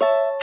you